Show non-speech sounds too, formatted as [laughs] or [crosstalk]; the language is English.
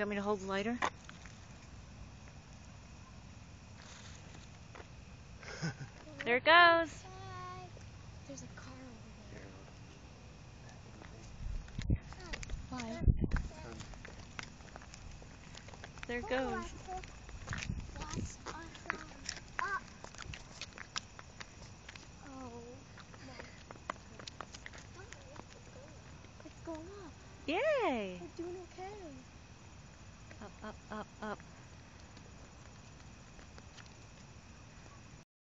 you want me to hold the lighter? [laughs] there it goes. There's a car over there. Why? There it Oh, goes. That's up, up, up.